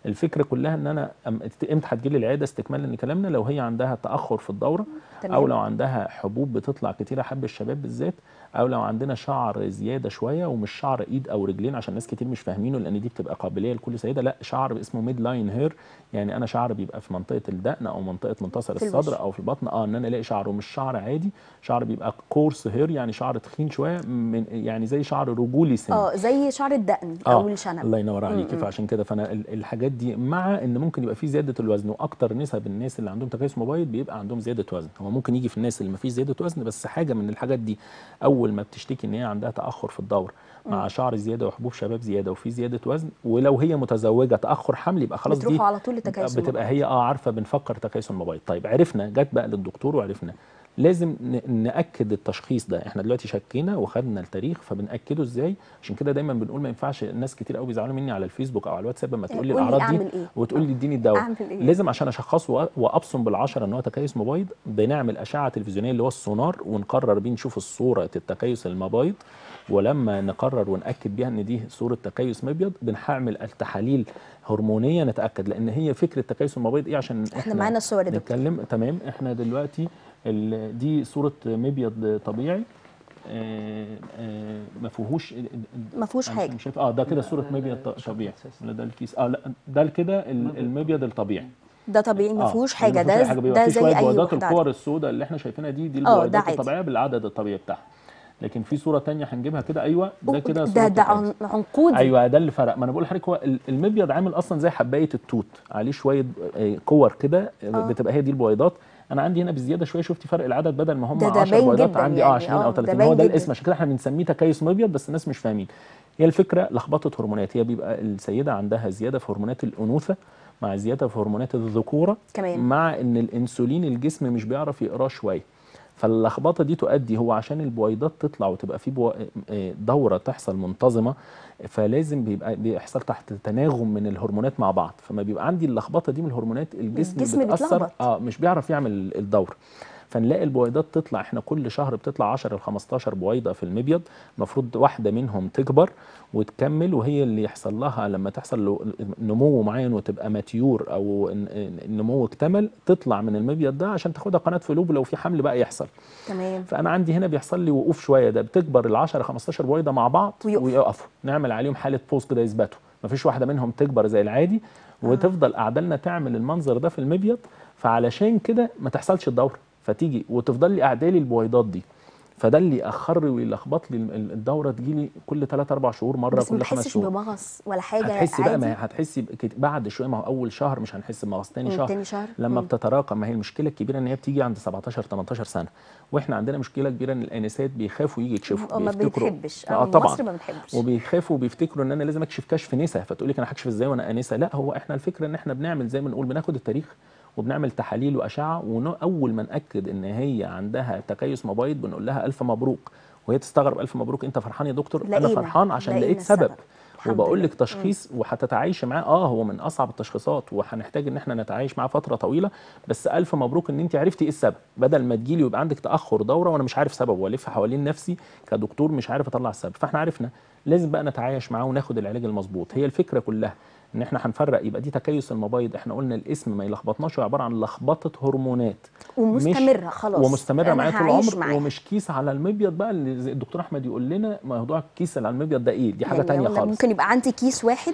الفكرة كلها إن أنا إمتى هتجيلي العيادة استكمالا لكلامنا لو هي عندها تأخر في الدورة تمام. أو لو عندها حبوب بتطلع كتيرة حب الشباب بالذات أو لو عندنا شعر زيادة شوية ومش شعر إيد أو رجلين عشان ناس كتير مش فاهمينه لأن دي بتبقى قابلية لكل سيدة لأ شعر اسمه midline hair يعني أنا شعر بيبقى في منطقة الدقن أو منطقة منتصف في الصدر. أو في البطن آه إن أنا ألاقي شعر ومش شعر عادي شعر بيبقى كورس هير يعني شعر تخين شوية من يعني زي شعر رجولي سن آه زي شعر الدقن آه، أو الشنب الله ينور عليك م-م. فعشان كده فأنا ال- الحاجات دي مع إن ممكن يبقى في زيادة الوزن وأكتر نسب الناس اللي عندهم تكيس موبايل بيبقى عندهم زيادة وزن هو ممكن يجي في الناس اللي ما فيش زيادة وزن بس حاجة من الحاجات دي أول ما بتشتكي إن هي عندها تأخر في الدورة مع شعر زيادة وحبوب شباب زيادة وفي زيادة وزن ولو هي متزوجة تأخر حمل يبقى خلاص دي على طول لتكيس بتبقى. هي آه عارفة بنفكر تكيس الموبايل طيب عرفنا جت بقى للدكتور وعرفنا لازم نأكد التشخيص ده. إحنا دلوقتي شكينا وخدنا التاريخ فبنأكده إزاي. عشان كده دايما بنقول ما ينفعش ناس كتير قوي بيزعلوا مني على الفيسبوك أو على الواتساب لما تقول لي الأعراض دي إيه؟ وتقول لي اديني الدواء. إيه؟ لازم عشان أشخصه وأبصم بالعشرة إن هو تكيس مبايض بنعمل أشعة تلفزيونية اللي هو السونار ونقرر بيه نشوف الصورة التكيس المبايض. ولما نقرر ونأكد بيها إن دي صورة تكيس مبيض بنعمل التحاليل هرمونية نتأكد. لأن هي فكرة تكيس المبايض إيه؟ عشان إحنا معانا الصور نتكلم. تمام. إحنا دلوقتي دي صورة مبيض طبيعي. آه، آه، ما فيهوش ما فيهوش حاجة مش شايف آه ده كده صورة مبيض طبيعي. لا ده الكيس. آه لا ده كده ال- المبيض الطبيعي. ده طبيعي ما آه، فيهوش اللي حاجة. ده بيبقى ده فيه زي أي بويضات الكور. السوداء اللي إحنا شايفينها دي دي آه، ده البويضات. الطبيعية بالعدد الطبيعي بتاعها. لكن في صورة تانية هنجيبها كده. أيوه ده كده ده ده الكيس. عن- عنقودي. أيوه ده اللي فرق. ما أنا بقول لحضرتك هو ال- المبيض عامل أصلا زي حباية التوت. عليه شوية آه، كور كده آه، آه. بتبقى هي دي البويضات. أنا عندي هنا بزياده شوية شفتي فرق العدد بدل ما هم ده- ده 10 باين بويضات؟ جداً عندي آه يعني، 20 آه، أو ده 30 باين هو ده. الاسم عشان كده إحنا بنسميه تكيس مبيض بس الناس مش فاهمين. هي الفكرة لخبطة هرمونات. هي بيبقى السيدة عندها زيادة في هرمونات الأنوثة مع زيادة في هرمونات الذكورة كمان. مع إن الإنسولين الجسم مش بيعرف يقراه شوية. فاللخبطة دي تؤدي هو عشان البويضات تطلع وتبقى في بو... آه، دورة تحصل منتظمة فلازم بيبقى بيحصل تحت تناغم من الهرمونات مع بعض. فما بيبقى عندي اللخبطة دي من الهرمونات الجسم, الجسم بيتلخبط. آه مش بيعرف يعمل الدور. فنلاقي البويضات تطلع إحنا كل شهر بتطلع 10 ل 15 بويضة في المبيض المفروض واحدة منهم تكبر وتكمل وهي اللي يحصل لها لما تحصل نمو معين وتبقى mature أو النمو اكتمل تطلع من المبيض ده عشان تاخدها قناة فلوب لو في حمل بقى يحصل. تمام. فأنا عندي هنا بيحصل لي وقوف شوية ده بتكبر ال 10 15 بويضة مع بعض ويقفوا. ويقفوا. نعمل عليهم حالة pause كده يثبتوا. مفيش واحدة منهم تكبر زي العادي وتفضل اعدالنا تعمل المنظر ده في المبيض فعلشان كده ما تحصلش الدورة. فتيجي وتفضل لي اعدالي البويضات دي. فده اللي ياخر ويلخبط لي ال- الدورة تجيلي كل 3 4 شهور مرة بس ما كل 5 بحسش شهور. بمغص ولا حاجة هتحسي بقى ما هتحسي بعد شوية ما هو أول شهر مش هنحس بمغص تاني مم، شهر تاني شهر. لما مم. بتتراكم. ما هي المشكلة الكبيرة إن هي بتيجي عند 17 18 سنة وإحنا عندنا مشكلة كبيرة إن الأنسات بيخافوا يجي يكشفوا ما بنحبش آه آه طبعا. مصر ما بنحبش وبيخافوا وبيفتكروا إن أنا لازم أكشف كشف نسا. فتقول لك أنا هكشف إزاي وأنا أنسة؟ لا هو إحنا الفكرة إن إحنا بنعمل زي ما نقول بناخد التاريخ وبنعمل تحاليل وأشعة واول ما نأكد إن هي عندها تكيس مبايض بنقول لها ألف مبروك. وهي تستغرب ألف مبروك أنت فرحان يا دكتور؟ أنا فرحان عشان لقيت سبب. وبقول. لك تشخيص وهتتعايشي معاه. آه هو من أصعب التشخيصات وهنحتاج إن إحنا نتعايش معاه فترة طويلة. بس ألف مبروك إن أنت عرفتي إيه السبب. بدل ما تجيلي ويبقى عندك تأخر دورة وأنا مش عارف سببه والف حوالين نفسي كدكتور مش عارف أطلع السبب. فإحنا عرفنا لازم بقى نتعايش معاه وناخد العلاج المظبوط. هي الفكرة كلها. ان إحنا هنفرق يبقى دي تكيس المبايض إحنا قلنا الاسم ما يلخبطناش هو عبارة عن لخبطة هرمونات ومستمرة خلاص ومستمرة معايا طول العمر معاها. ومش كيس على المبيض بقى اللي الدكتور أحمد يقول لنا موضوع الكيس اللي على المبيض ده إيه دي حاجة يعني تانية خالص ممكن يبقى عندي كيس واحد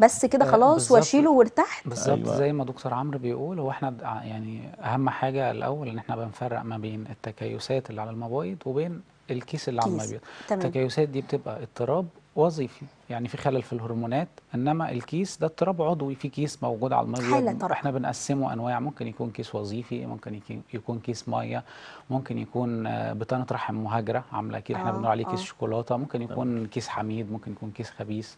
بس كده آه، خلاص. وأشيله وارتحت بالظبط أيوة. زي ما دكتور عمرو بيقول هو إحنا يعني أهم حاجة الأول إن إحنا بنفرق ما بين التكيسات اللي على المبايض وبين الكيس اللي على. المبيض تمام التكيسات دي بتبقى اضطراب وظيفي يعني في خلل في الهرمونات إنما الكيس ده اضطراب عضوي في كيس موجود على حالة المبيض طارئة. إحنا بنقسمه أنواع ممكن يكون كيس وظيفي ممكن يكون كيس مية ممكن يكون آه، بطانة رحم مهاجرة عاملة كده إحنا آه، بنقول عليه كيس آه. شوكولاتة ممكن يكون كيس حميد ممكن يكون كيس خبيث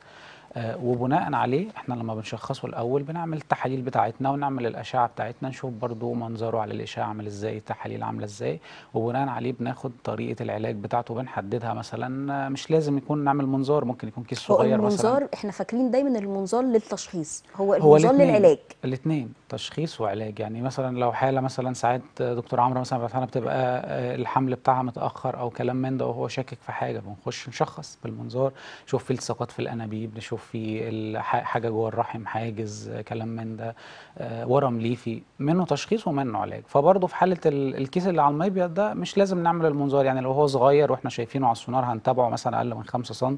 وبناء عليه إحنا لما بنشخصه الأول بنعمل التحاليل بتاعتنا ونعمل الأشعة بتاعتنا نشوف برضو منظره على الإشعة عامل إزاي التحاليل عاملة إزاي وبناء عليه بناخد طريقة العلاج بتاعته بنحددها مثلا آه، مش لازم يكون نعمل منظار ممكن يكون كيس هو صغير مثلا المنظار إحنا فاكرين دايما المنظار للتشخيص هو هو المنظار الاتنين. للعلاج الاثنين تشخيص وعلاج يعني مثلا لو حالة مثلا ساعات دكتور عمرو مثلا حالة بتبقى آه، الحمل بتاعها متأخر أو كلام من ده وهو شاكك في حاجة بنخش نشخص بالمنظار نشوف في التصاقات في الأنابيب نشوف في حاجة جوه الرحم حاجز كلام من ده آه، ورم ليفي منه تشخيص ومنه علاج. فبرضه في حالة ال- الكيس اللي على المبيض ده مش لازم نعمل المنظار. يعني لو هو صغير وإحنا شايفينه على السونار هنتابعه مثلا أقل من 5 سم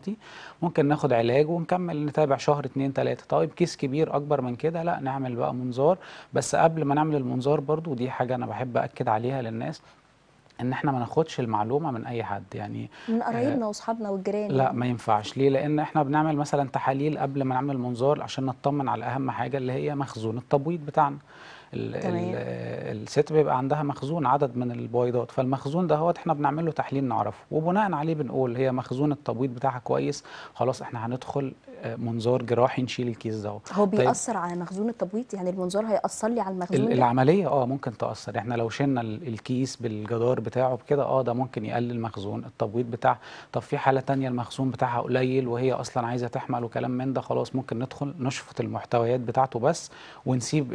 ممكن ناخد علاج ونكمل نتابع شهر اتنين تلاتة. طيب كيس كبير أكبر من كده لا نعمل بقى منظار. بس قبل ما نعمل المنظار برضو ودي حاجة أنا بحب اكد عليها للناس إن إحنا ما ناخدش المعلومة من أي حد يعني من قرايبنا وأصحابنا والجيران. لا ما ينفعش. ليه؟ لأن إحنا بنعمل مثلا تحاليل قبل ما نعمل منظار عشان نطمن على أهم حاجة اللي هي مخزون التبويض بتاعنا. الست بيبقى عندها مخزون عدد من البويضات فالمخزون ده هو إحنا بنعمل له تحليل نعرفه وبناء عليه بنقول هي مخزون التبويض بتاعها كويس خلاص إحنا هندخل آه، منظار جراحي نشيل الكيس ده هو طيب. بيأثر على مخزون التبويض؟ يعني المنظار هيأثر لي على المخزون العملية آه ممكن تأثر. إحنا لو شلنا ال- الكيس بالجدار بتاعه بكده آه ده ممكن يقلل مخزون التبويض بتاعها طب في حالة تانية المخزون بتاعها قليل وهي أصلا عايزة تحمل وكلام من ده خلاص ممكن ندخل نشفط المحتويات بتاعته بس ونسيب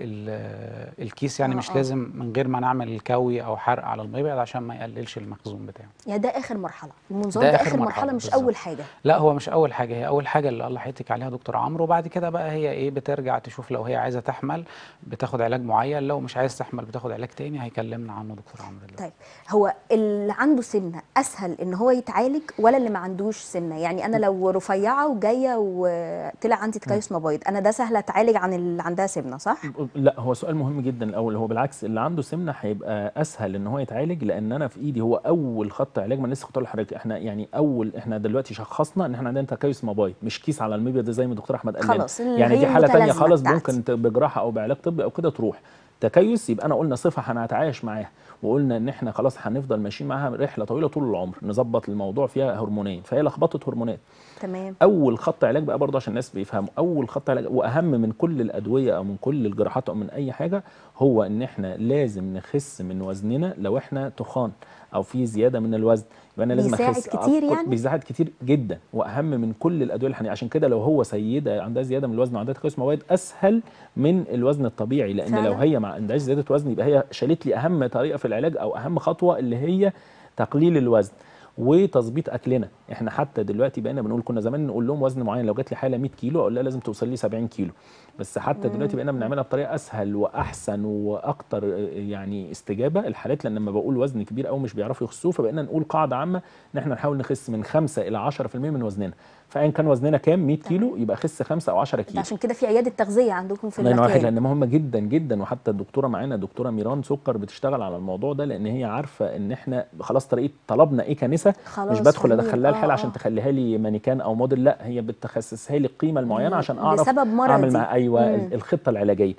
الكيس يعني آه، مش آه. لازم من غير ما نعمل كوي أو حرق على المبيض عشان ما يقللش المخزون بتاعه. يعني ده آخر مرحلة. المنظار ده ده, آخر آخر مرحلة, مرحلة مش بالظبط. أول حاجة. لا هو مش أول حاجة. هي أول حاجة اللي الله يحييك عليها دكتور عمرو. وبعد كده بقى هي إيه بترجع تشوف لو هي عايزة تحمل بتاخد علاج معين. لو مش عايز تحمل بتاخد علاج تاني. هيكلمنا عنه دكتور عمرو دلوقتي. طيب هو اللي عنده سمنة أسهل إن هو يتعالج ولا اللي ما عندوش سمنة؟ يعني أنا لو رفيعة وجاية وطلع عندي تكيس مبايض أنا ده سهل أتعالج عن اللي عندها سمنة صح؟ لا هو سؤال مهم جدا الأول هو بالعكس اللي عنده سمنة هيبقى أسهل إن هو يتعالج لأن أنا في إيدي هو أول خط علاج ما لسه كنت لحضرتك إحنا يعني أول إحنا دلوقتي شخصنا إن إحنا عندنا تكيس مبايض مش كيس على المبيض زي ما الدكتور أحمد قال لنا. خلاص، يعني دي حالة المتلازمة خالص. ممكن بجراحة أو بعلاج طبي أو كده تروح تكيس يبقى أنا قلنا صفة هنتعايش معاها وقلنا إن إحنا خلاص هنفضل ماشيين معاها رحلة طويلة طول العمر نظبط الموضوع فيها هرمونين فهي لخبطة هرمونات. تمام. أول خط علاج بقى برضه عشان الناس بيفهموا أول خط علاج وأهم من كل الأدوية أو من كل الجراحات أو من أي حاجة هو إن إحنا لازم نخس من وزننا لو إحنا تخان أو في زيادة من الوزن. يبقى أنا لازم بيساعد كتير يعني؟ بيساعد كتير جدا وأهم من كل الأدوية الحنية عشان كده لو هو سيدة عندها زيادة من الوزن وعندها تكيس مواد أسهل من الوزن الطبيعي لأن فعلا؟ لو هي ما عندهاش زيادة وزن يبقى هي شالت لي أهم طريقة في العلاج أو أهم خطوة اللي هي تقليل الوزن وتظبيط أكلنا. إحنا حتى دلوقتي بقينا بنقول كنا زمان نقول لهم وزن معين لو جات لي حالة 100 كيلو أقول لها لازم توصل لي 70 كيلو. بس حتى دلوقتي بقينا بنعملها بطريقة أسهل وأحسن وأكتر يعني استجابة. الحالات لأن لما بقول وزن كبير قوي مش بيعرفوا يخسوه فبقينا نقول قاعدة عامة إن إحنا نحاول نخس من 5 إلى 10% من وزننا. فايا كان وزننا كام؟ 100 كيلو يبقى خس 5 أو 10 ده كيلو. عشان كده في عيادة تغذية عندكم في المكان. لأن مهمة جدا جدا. وحتى الدكتورة معانا دكتورة ميران سكر بتشتغل على الموضوع ده لأن هي عارفة إن إحنا خلاص طريقة طلبنا إيه كنسة؟ خلاص مش بدخل. أدخلها آه، الحاله آه. عشان تخليها لي مانيكان أو موديل لأ هي بتخسسها لي القيمة المعينة عشان أعرف. أعمل مع أيوه الخطة العلاجية.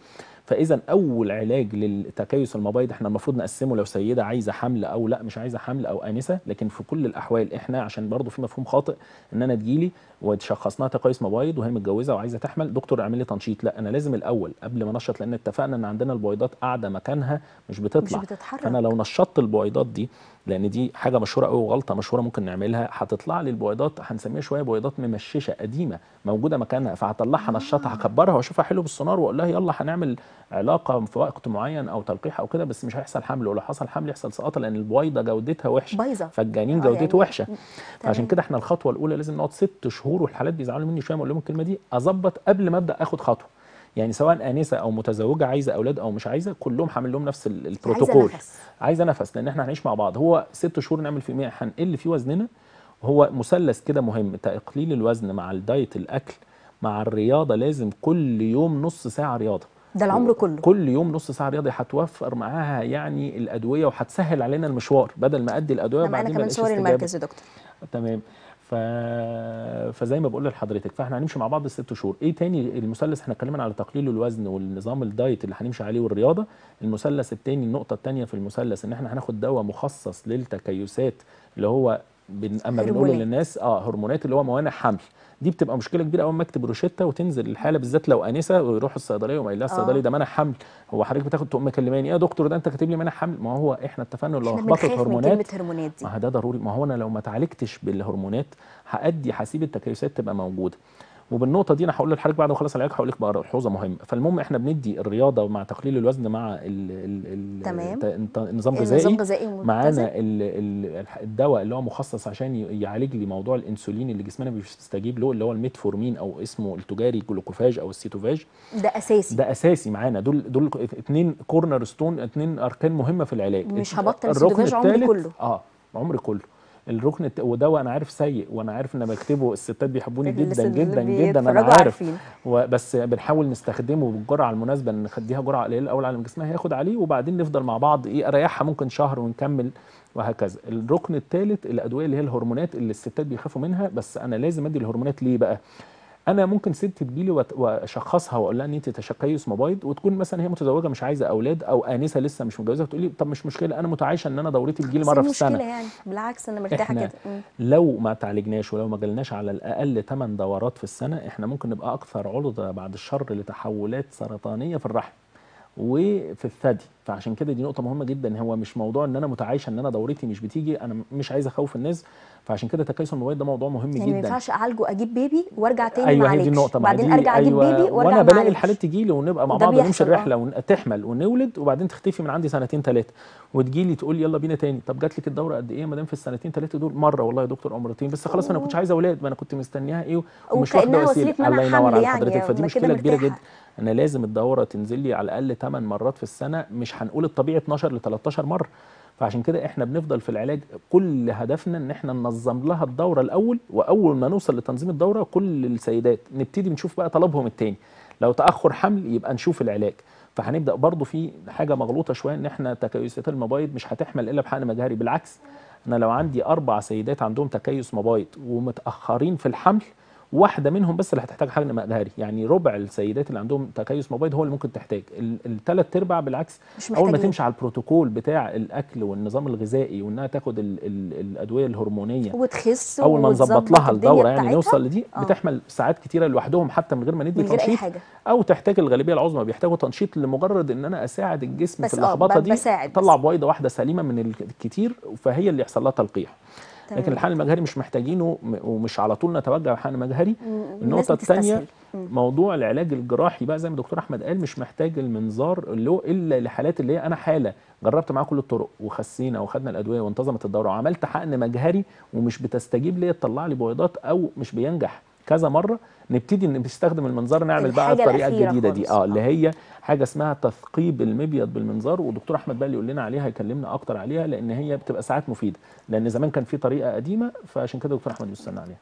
فإذا أول علاج للتكيس المبيض إحنا المفروض نقسمه لو سيدة عايزة حمل أو لأ مش عايزة حمل أو أنسة لكن في كل الأحوال إحنا عشان برضو في مفهوم خاطئ إن أنا تجيلي وتشخصناها تكيس مبيض وهي متجوزة وعايزة تحمل. دكتور اعمل لي تنشيط. لا أنا لازم الأول قبل ما انشط لأن اتفقنا إن عندنا البويضات قاعدة مكانها مش بتطلع. مش بتتحرك. فأنا لو نشطت البويضات دي لأن دي حاجة مشهورة قوي وغلطة مشهورة ممكن نعملها هتطلع لي البويضات هنسميها شوية بويضات ممششة قديمة موجودة مكانها فهطلعها انشطها هكبرها وأشوفها حلو بالسونار وأقول لها يلا هنعمل علاقة في وقت معين أو تلقيح أو كده بس مش هيحصل حمل. ولو حصل حمل يحصل سقاطه لأن البويضه جودتها وحشة. بايظة. فالجنين آه، جودته يعني- وحشة. فعشان كده إحنا الخطوة الأولى لازم نقعد ست شهور والحالات بيزعلوا مني شوية ما أقول لهم الكلمة دي. أظبط قبل ما أبدأ آخد خطوة. يعني سواء آنسة أو متزوجة عايزة أولاد أو مش عايزة كلهم هعمل لهم نفس ال- البروتوكول. نفس. عايزة نفس لأن إحنا هنعيش مع بعض. هو ست شهور نعمل فيه 100 هنقل فيه وزننا. هو مثلث كده مهم تقليل الوزن مع الدايت الأكل مع الرياضة لازم كل يوم نص ساعة رياضة. ده العمر كله. كل يوم نص ساعة رياضه هتوفر معاها يعني الأدوية وهتسهل علينا المشوار بدل ما أدي الأدوية وبعدين ما كمان صور. المركز يا دكتور. تمام. ف... فزي ما بقول لحضرتك فاحنا هنمشي مع بعض الست شهور. إيه تاني؟ المثلث إحنا اتكلمنا على تقليل الوزن والنظام الدايت اللي هنمشي عليه والرياضة. المثلث التاني النقطة التانية في المثلث إن إحنا هناخد دواء مخصص للتكيسات اللي هو بن... أما بنقول. للناس آه هرمونات اللي هو موانع حمل. دي بتبقى مشكلة كبيرة أول ما أكتب روشتة وتنزل الحالة بالذات لو آنسة ويروح الصيدلية وما لها الصيدلي ده منع حمل. هو حضرتك بتاخد تقوم مكلماني يا دكتور ده أنت كاتب لي منع حمل؟ ما هو إحنا اتفقنا لو من هرمونات هرمونات دي. ما ده ضروري. ما هو أنا لو ما اتعالجتش بالهرمونات هأدي هسيب التكيسات تبقى موجودة. وبالنقطة دي أنا هقول لحضرتك بعد ما أخلص العلاج هقول لك بقى ملحوظه مهمة. فالمهم إحنا بندي الرياضة مع تقليل الوزن مع ال ال ال تمام. النظام الغذائي. معانا ال ال الدواء اللي هو مخصص عشان يعالج لي موضوع الإنسولين اللي جسمنا مش بيستجيب له اللي هو الميتفورمين أو اسمه التجاري جلوكوفاج أو السيتوفاج. ده أساسي. ده أساسي معانا. دول دول اتنين cornerstone اتنين أركان مهمة في العلاج. مش هبطل السيتوفاج عمري كله. آه عمري كله. الركن الت... وده أنا عارف سيء وأنا عارف ان بكتبه الستات بيحبوني جدا جدا جدا أنا عارف. عارفين. وبس بنحاول نستخدمه بالجرعة المناسبة نديها جرعة قليلة الأول على جسمها ياخد عليه وبعدين نفضل مع بعض إيه أريحها ممكن شهر ونكمل وهكذا. الركن الثالث الأدوية اللي هي الهرمونات اللي الستات بيخافوا منها بس أنا لازم أدي الهرمونات ليه بقى؟ أنا ممكن ست تجيلي وت- وأشخصها وأقول لها إن انت تشخيص مبيض وتكون مثلا هي متزوجة مش عايزة أولاد أو آنسة لسه مش متجوزة وتقول لي طب مش مشكلة أنا متعايشة إن أنا دورتي بتجيلي بس مرة في السنة. المشكلة يعني بالعكس أنا مرتاحة كده. لو ما تعالجناش ولو ما جالناش على الأقل 8 دورات في السنة إحنا ممكن نبقى أكثر عرضة بعد الشر لتحولات سرطانية في الرحم وفي الثدي. فعشان كده دي نقطة مهمة جدا هو مش موضوع إن أنا متعايشة إن أنا دورتي مش بتيجي أنا مش عايز أخوف الناس. فعشان كده تكيس المبيض ده موضوع مهم يعني ما جدا. ينفعش أعالجه أجيب بيبي وأرجع تاني ما هي دي ما بعدين دي. أرجع أجيب أيوة بيبي وأرجع وأنا ما بلاقي الحالات تجي لي ونبقى مع بعض بيحصل، الرحلة وتحمل ونولد وبعدين تختفي من عندي سنتين ثلاثة وتجي لي تقول يلا بينا تاني. طب جات لك الدورة قد إيه؟ ما دام في السنتين ثلاثة دول. مرة والله يا دكتور أو مرتين بس خلاص أنا ما كنتش عايزه أولاد. ما أنا كنت مستنياها إيه؟ ومش واخده وسيلة. الله ينور على يعني، حضرتك. فدي مشكلة كبيرة. جدا. أنا لازم الدورة تنزل لي على الأقل 8 مرات في السنة. مش هنقول الطبيعي 12 ل 13 مرة. فعشان كده إحنا بنفضل في العلاج كل هدفنا إن إحنا ننظم لها الدورة الأول وأول ما نوصل لتنظيم الدورة كل السيدات نبتدي نشوف بقى طلبهم التاني. لو تأخر حمل يبقى نشوف العلاج. فهنبدأ برضو في حاجة مغلوطة شوية إن إحنا تكيسات المبايض مش هتحمل إلا بحقن مجهري بالعكس. أنا لو عندي أربع سيدات عندهم تكيس مبايض ومتأخرين في الحمل واحدة منهم بس اللي هتحتاج حقن مجهري يعني ربع السيدات اللي عندهم تكيس مبيض هو اللي ممكن تحتاج الثلاث أرباع بالعكس أول ما. تمشي على البروتوكول بتاع الأكل والنظام الغذائي وإنها تاخد ال ال الأدوية الهرمونية وتخس أول ما نظبط لها الدورة يعني. نوصل لدي آه. بتحمل ساعات كتيرة لوحدهم حتى من غير ما ندي تنشيط حاجة أو تحتاج الغالبية العظمى بيحتاجوا تنشيط لمجرد إن أنا أساعد الجسم في آه، اللخبطة دي بساعد طلع بس. بويضه واحدة سليمة من ال- الكتير فهي اللي يحصل لها تلقيح. لكن الحقن المجهري مش محتاجينه ومش على طول نتوجه لحقن مجهري الناس النقطة الثانية. موضوع العلاج الجراحي بقى زي ما دكتور أحمد قال مش محتاج المنظار له إلا لحالات اللي هي أنا حالة جربت معاه كل الطرق وخسينا وخدنا الأدوية وانتظمت الدورة وعملت حقن مجهري ومش بتستجيب ليا تطلع لي بويضات أو مش بينجح. كذا مرة نبتدي نستخدم المنظار نعمل بقى الطريقة الجديدة دي. آه اللي هي حاجة اسمها تثقيب المبيض بالمنظار ودكتور أحمد بقى اللي يقول لنا عليها يكلمنا أكتر عليها لأن هي بتبقى ساعات مفيدة. لأن زمان كان في طريقة قديمة فعشان كده دكتور أحمد بيستنى عليها.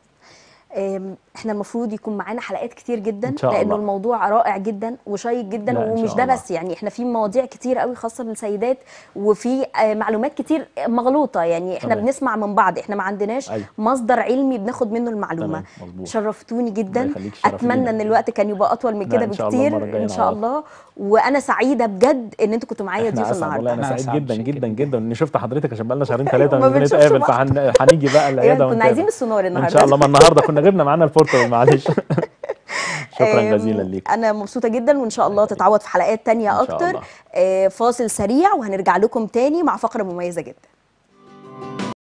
إحنا المفروض يكون معانا حلقات كتير جدا إن شاء لأنه الله. الموضوع رائع جدا وشيق جدا ومش ده. بس يعني إحنا في مواضيع كتير قوي خاصة بالسيدات وفي آه، معلومات كتير مغلوطة يعني إحنا تمام. بنسمع من بعض إحنا ما عندناش أيوة. مصدر علمي بناخد منه المعلومة. شرفتوني جدا أتمنى. إن الوقت كان يبقى أطول من كده إن شاء الله المرة بكتير إن شاء. الله وأنا سعيدة بجد إن أنتوا كنتوا معايا ضيوف النهارده أنا أنا سعيد جدا جدا. جدا اني شفت حضرتك عشان بقالنا شهرين ثلاثة بنتقابل بعض. فهن- هنيجي بقى العياده كنا. عايزين السونار النهارده ان شاء الله ما النهارده كنا غبنا معانا البورتال معلش شكرا جزيلا ليك أنا مبسوطة جدا وإن شاء الله. تتعوض في حلقات تانية أكتر. آه، فاصل سريع وهنرجع لكم تاني مع فقرة مميزة جدا